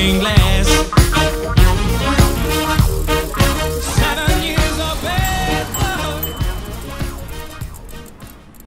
looking glass.